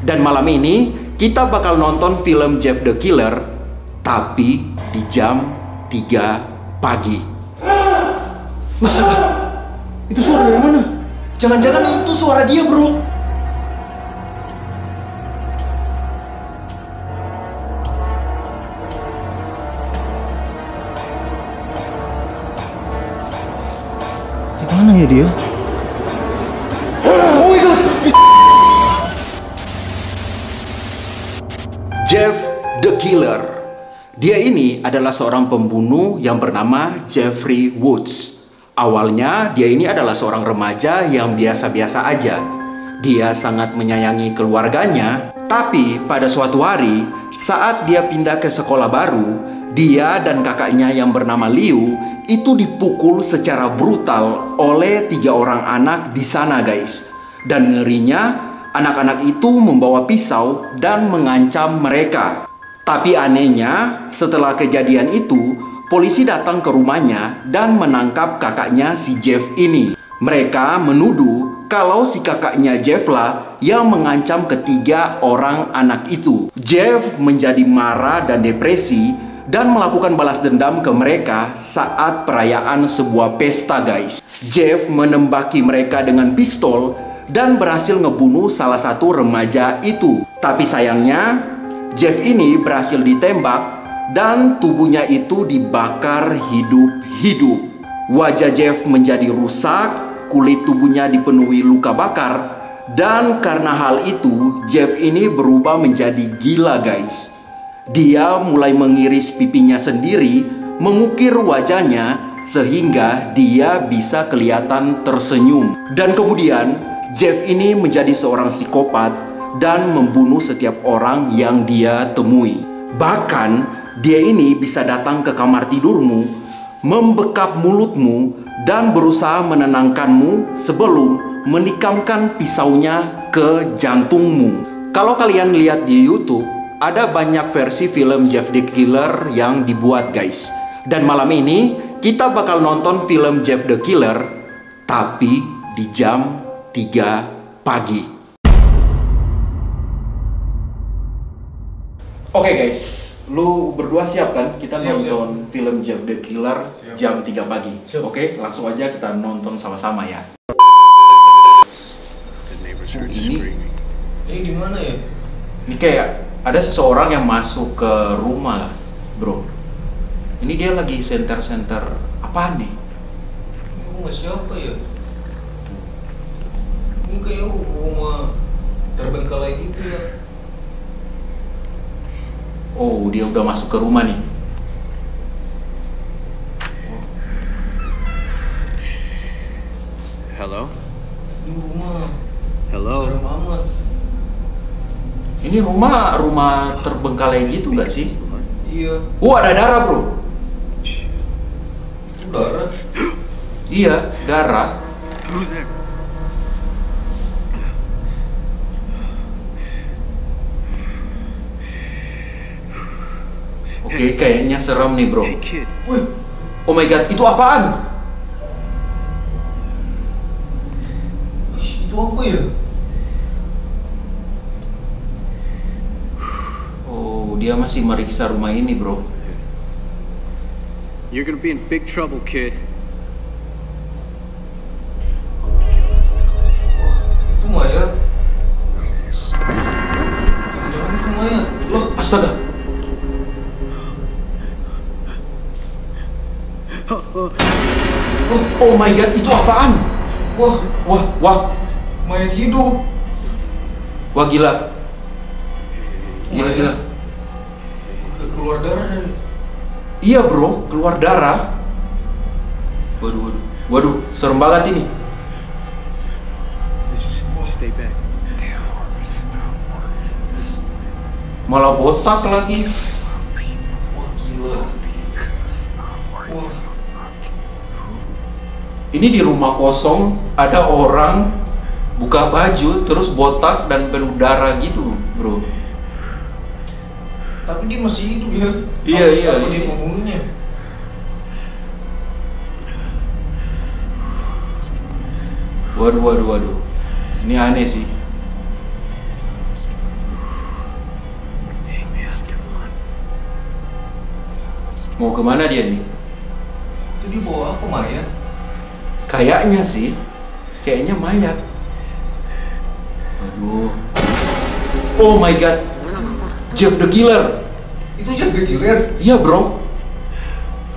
Dan malam ini kita bakal nonton film Jeff the Killer tapi di jam 3 pagi. Masa? Itu suara dari mana? Jangan-jangan itu suara dia, Bro. Di mana ya dia? Jeff the Killer. Dia ini adalah seorang pembunuh yang bernama Jeffrey Woods. Awalnya dia ini adalah seorang remaja yang biasa-biasa aja. Dia sangat menyayangi keluarganya, tapi pada suatu hari saat dia pindah ke sekolah baru, dia dan kakaknya yang bernama Liu itu dipukul secara brutal oleh tiga orang anak di sana guys. Dan ngerinya anak-anak itu membawa pisau dan mengancam mereka. Tapi anehnya, setelah kejadian itu, polisi datang ke rumahnya dan menangkap kakaknya si Jeff ini. Mereka menuduh kalau si kakaknya Jeff lah yang mengancam ketiga orang anak itu. Jeff menjadi marah dan depresi dan melakukan balas dendam ke mereka saat perayaan sebuah pesta guys. Jeff menembaki mereka dengan pistol dan berhasil ngebunuh salah satu remaja itu. Tapi sayangnya, Jeff ini berhasil ditembak dan tubuhnya itu dibakar hidup-hidup. Wajah Jeff menjadi rusak, kulit tubuhnya dipenuhi luka bakar, dan karena hal itu, Jeff ini berubah menjadi gila, guys. Dia mulai mengiris pipinya sendiri, mengukir wajahnya, sehingga dia bisa kelihatan tersenyum. Dan kemudian, Jeff ini menjadi seorang psikopat dan membunuh setiap orang yang dia temui. Bahkan, dia ini bisa datang ke kamar tidurmu, membekap mulutmu, dan berusaha menenangkanmu sebelum menikamkan pisaunya ke jantungmu. Kalau kalian lihat di YouTube, ada banyak versi film Jeff the Killer yang dibuat, guys. Dan malam ini kita bakal nonton film Jeff the Killer, tapi di jam 3 pagi. Oke guys, lu berdua siap kan? Kita Siap, nonton film Jeff the Killer Siap. jam 3 pagi. Siap. Oke, langsung aja kita nonton sama-sama ya. The neighbors heard Ini. Ini di mana ya? ini kayak ada seseorang yang masuk ke rumah, bro. Ini dia lagi senter-senter apa nih? Rumah siapa ya? Ini kayak rumah terbengkalai gitu ya. Oh, dia udah masuk ke rumah nih. Hello? Ini rumah. Hello? Serem amat. Ini rumah rumah terbengkalai gitu gak sih? Iya. Wah, ada darah, bro. Itu darah. Iya, darah. Who's there? Oke, kayaknya serem nih, bro. Wih, Oh my god, itu apaan? itu apa ya? Oh, dia masih meriksa rumah ini, bro. you're gonna be in big trouble, kid. My god, itu apaan? wah, Wah, wah, mayat hidup. wah gila. Gila, gila. Keluar darah dan Iya, bro, keluar darah. Waduh, waduh. Waduh, serem banget ini. Stay back. Malah botak lagi. ini di rumah kosong ada orang buka baju terus botak dan berudara gitu bro. Tapi dia masih hidup iya, ya? iya iya ini iya. dia membunuhnya waduh waduh waduh. Ini aneh sih. Mau ke mana dia nih? Itu dia bawa apa Maya? Kayaknya sih, kayaknya mayat. Aduh. Oh my god. Jeff the Killer. Itu Jeff the Killer. Iya bro.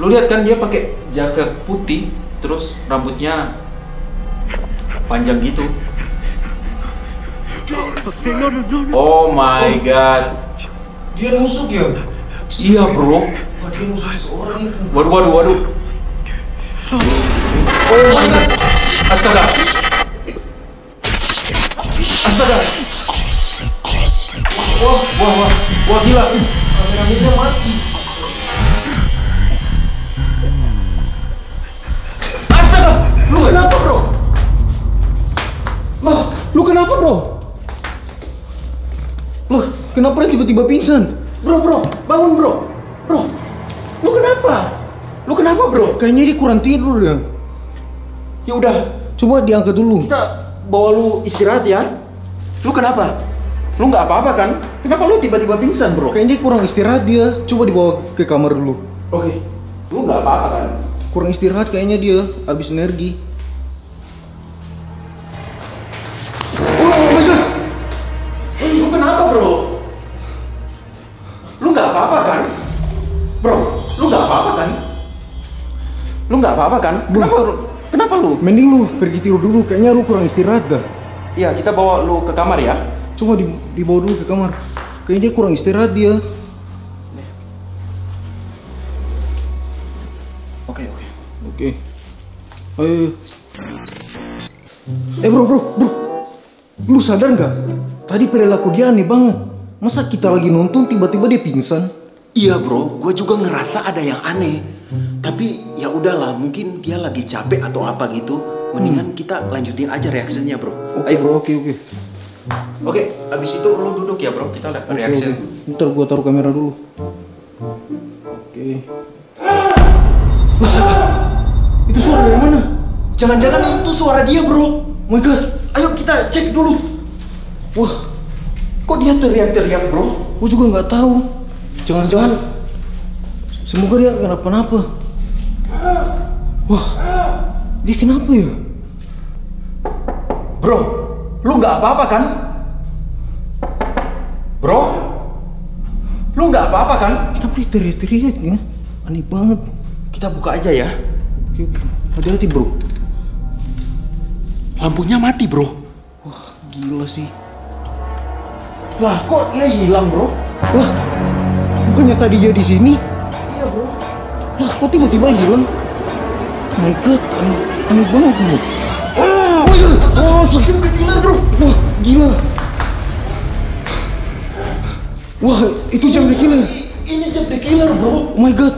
Lu lihat kan dia pakai jaket putih, terus rambutnya panjang gitu. Oh my god. Dia nusuk ya? Iya bro. Wah, dia nusuk seorang itu. Waduh waduh waduh. Oh. Astaga. Astaga. Wah wah wah wah gila. Kameramennya mati. Astaga. Lu kenapa bro? Lah, lu kenapa bro? Loh, kenapa tiba-tiba pingsan? Bro bro, bangun bro. Bro, lu kenapa? Lu kenapa bro? Kayaknya dia kurang tidur ya. Ya udah, Coba diangkat dulu. kita bawa lu istirahat ya. Lu kenapa? Lu nggak apa-apa kan? Kenapa lu tiba-tiba pingsan bro? Kayaknya kurang istirahat dia. Coba dibawa ke kamar dulu. Oke. Lu nggak apa-apa kan? Kurang istirahat kayaknya dia, habis energi. My god. Lu kenapa bro? Lu nggak apa-apa kan? Bro, lu nggak apa-apa kan? Lu nggak apa-apa kan? Kenapa? Kenapa lu? Mending lu pergi tidur dulu, kayaknya lu kurang istirahat dah. Iya, kita bawa lu ke kamar ya. Coba di, dibawa dulu ke kamar. Kayaknya dia kurang istirahat dia. Oke, oke. Oke. Ayo. Eh bro, bro, bro. Lu sadar nggak? Tadi perilaku dia aneh banget. Masa kita lagi nonton tiba-tiba dia pingsan? Iya bro, gue juga ngerasa ada yang aneh. Tapi ya udahlah, mungkin dia lagi capek atau apa gitu. Mendingan kita lanjutin aja reaksinya bro. Oke Ayo bro, oke oke. Oke, abis itu lu duduk ya bro, kita lihat Oke, reaksi. oke. Ntar gua taruh kamera dulu. Oke. Astaga, Itu suara dari mana? jangan-jangan itu suara dia bro. Oh my god. Ayo kita cek dulu. Wah, Kok dia teriak-teriak bro? gua juga nggak tahu. Jangan-jangan semoga dia nggak kenapa-napa. Wah, dia kenapa ya? Bro, lu nggak apa-apa kan? Bro, lu nggak apa-apa kan? Kenapa dia teriak-teriak ya? Aneh banget. Kita buka aja ya. Oke, oke. Hati-hati bro. Lampunya mati bro. Wah, gila sih. Lah, kok dia hilang bro? Wah, bukannya tadi dia di sini? Iya bro. Lah, kok tiba-tiba hilang? My God, aneh, aneh banget bro. Oh, iya. oh, sakit Gila bro. Wah, gila. Wah, itu jam the killer. Ini Jeff the Killer bro. Oh my God.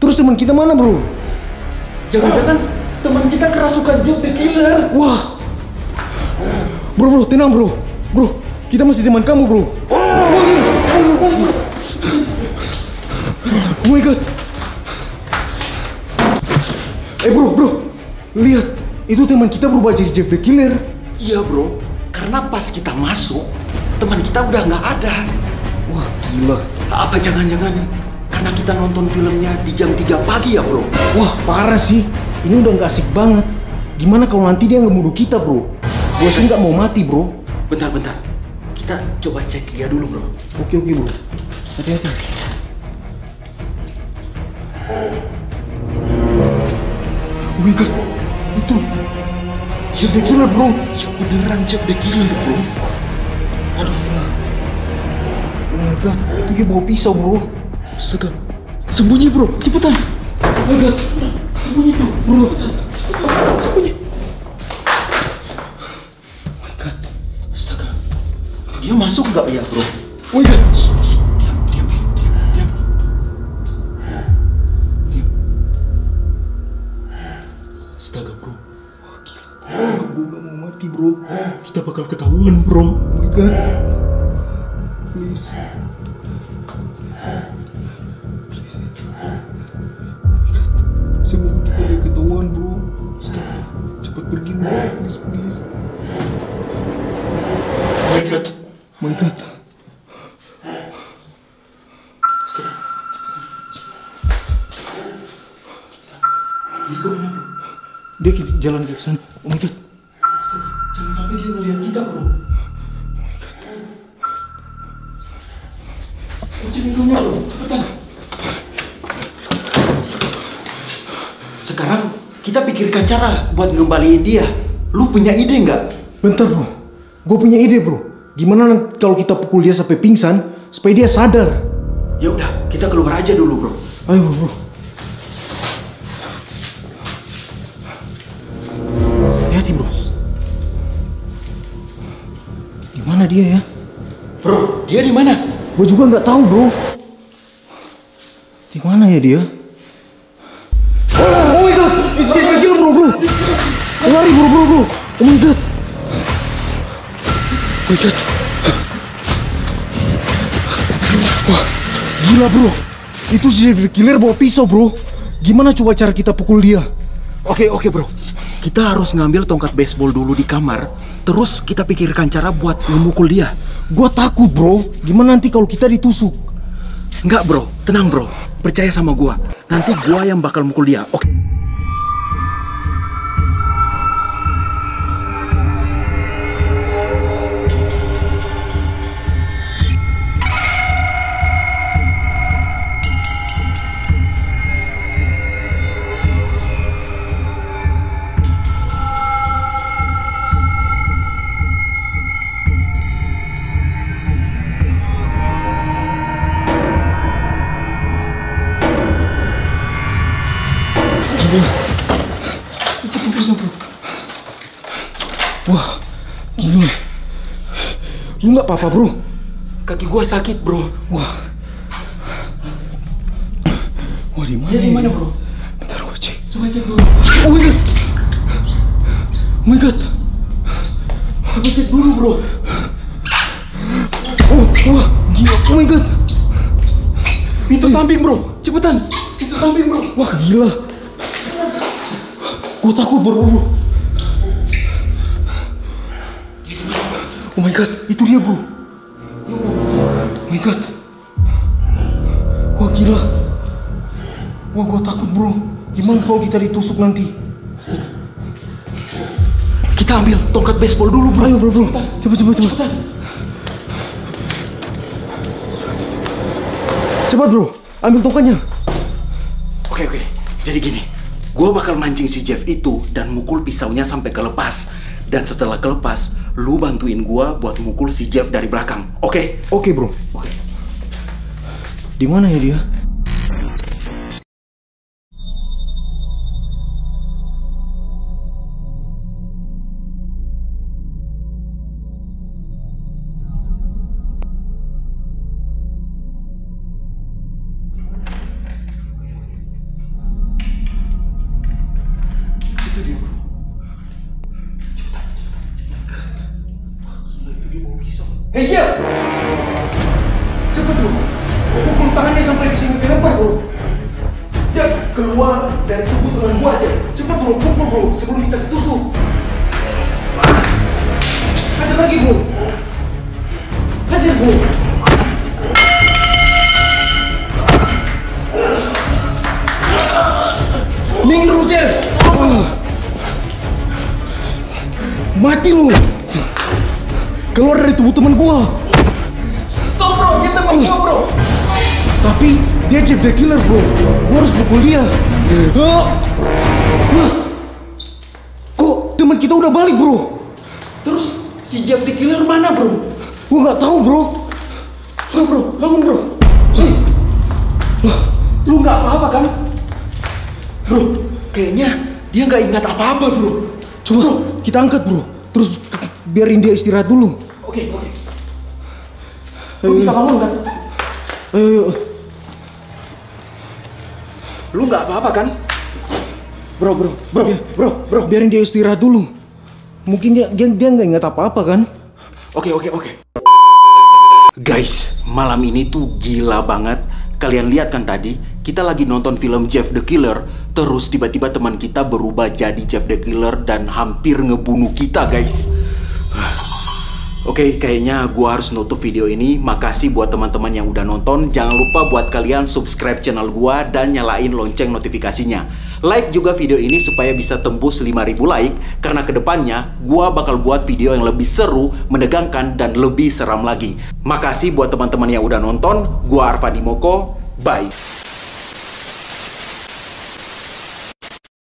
Terus teman kita mana bro? Jangan-jangan teman kita kerasukan Jeff the Killer. Wah. Bro, bro, tenang bro. Bro, kita masih teman kamu bro. Oh my god. Eh bro, bro. Lihat, itu teman kita berubah jadi Jeff the Killer. Iya bro. Karena pas kita masuk, teman kita udah nggak ada. Wah, gila. Apa jangan-jangan karena kita nonton filmnya di jam 3 pagi ya bro? Wah, parah sih. Ini udah nggak asik banget. Gimana kalau nanti dia ngebunuh kita bro? Gue sih nggak mau mati bro. Bentar-bentar. Kita coba cek dia dulu bro. Oke oke bro. Hati-hati. Oh my god, itu Jeff the Killer bro. Ya beneran Jeff the Killer bro. Aduh. Oh my god, itu dia bawa pisau bro. Astaga. Sembunyi bro, cepetan. Oh my god, sembunyi bro, bro. Sembunyi. Oh my god. Astaga. Dia masuk nggak ya bro? Oh my god. Astaga bro. Wah gila. Gue gak mau mati bro. Kita bakal ketahuan bro. Oh my god. Please. Please. Sebelum kita ada ketahuan bro. Astaga. Cepat pergi bro. Please please. Oh my god. Oh my god. Astaga. Cepat. Cepat. Cepat. Cepat. Cepat. Dia ke- jalan ke sana. Oh my god. Jangan sampai dia ngeliat kita, bro. Kunci pintunya, bro. Cepetan. Sekarang kita pikirkan cara buat ngembaliin dia. Lu punya ide nggak? Bentar bro. Gue punya ide bro. Gimana kalau kita pukul dia sampai pingsan supaya dia sadar? Ya udah, kita keluar aja dulu, bro. Ayo bro. Dia ya? Bro, dia di mana? Gue juga nggak tahu bro. Di mana ya dia? Oh, my god, it's serial killer bro bro. Lari bro bro bro. Oh my god. Oh my god. Wah, gila bro. Itu serial killer bawa pisau bro. Gimana coba cara kita pukul dia? Oke, oke, bro. Kita harus ngambil tongkat baseball dulu di kamar. Terus kita pikirkan cara buat ngemukul dia. Gua takut bro. Gimana nanti kalau kita ditusuk? Enggak, bro. Tenang, bro. Percaya sama gua. Nanti gua yang bakal mukul dia. Oke. Wah, apa-apa bro? Kaki gua sakit, bro. Wah. Wah di mana? Dia di ya? mana, bro? Bentar gua cek. Coba cek dulu. Oh my god. Oh my god. Coba cek dulu, bro. Oh, wah, gila. Oh my god. Pintu samping, bro. Cepetan. Pintu samping, bro. Wah, gila. Gua takut bro. bro. Oh my god, itu dia bro. Oh my god. Wah gila. Wah gua takut bro. Gimana kalau kita ditusuk nanti? Kita ambil tongkat baseball dulu, bro. Ayo bro bro. Coba coba coba. Cepetan. Cepat bro. Ambil tongkatnya. Oke, oke. Jadi gini. Gua bakal mancing si Jeff itu dan mukul pisaunya sampai kelepas. Dan setelah kelepas, lu bantuin gua buat mukul si Jeff dari belakang. Oke? Oke bro. Oke. Di mana ya dia? Pisau. Hei, Jeff! Cepet dong. Gua pukul tangannya sampai di sini dilempar, bro. Jeff, keluar dari tubuh teman gua, Jeff. Cepet, bro. Pukul, bro. Sebelum kita ketusuk. Hajar lagi, bro. Hajar, bro. Minggir lu Jeff. Mati lu. Keluar dari tubuh teman gua. Stop, bro. Dia teman gua, bro. Tapi dia Jeff the Killer bro. Gua harus pukul dia. Ah. Wah. Kok teman kita udah balik bro? Terus si Jeff the Killer mana, bro? Gua nggak tahu bro. Bro, bro, bangun bro. Hei. Lu nggak apa-apa kan? Bro, kayaknya dia nggak ingat apa-apa bro. Coba kita angkat bro. Terus biarin dia istirahat dulu. Oke, oke. Lu bisa bangun kan? Ayo, ayo. Lu nggak apa-apa kan? Bro, bro, bro, Iya. bro, bro. Biarin dia istirahat dulu. Mungkin dia dia dia nggak ingat apa-apa kan? Oke, oke, oke. Guys, malam ini tuh gila banget. Kalian lihat kan tadi, kita lagi nonton film Jeff the Killer, terus tiba-tiba teman kita berubah jadi Jeff the Killer dan hampir ngebunuh kita, guys. Oke, kayaknya gua harus nutup video ini. Makasih buat teman-teman yang udah nonton. Jangan lupa buat kalian subscribe channel gua dan nyalain lonceng notifikasinya. Like juga video ini supaya bisa tembus 5000 like karena ke depannya gua bakal buat video yang lebih seru, menegangkan dan lebih seram lagi. Makasih buat teman-teman yang udah nonton. Gua Arfandi Moko. Bye.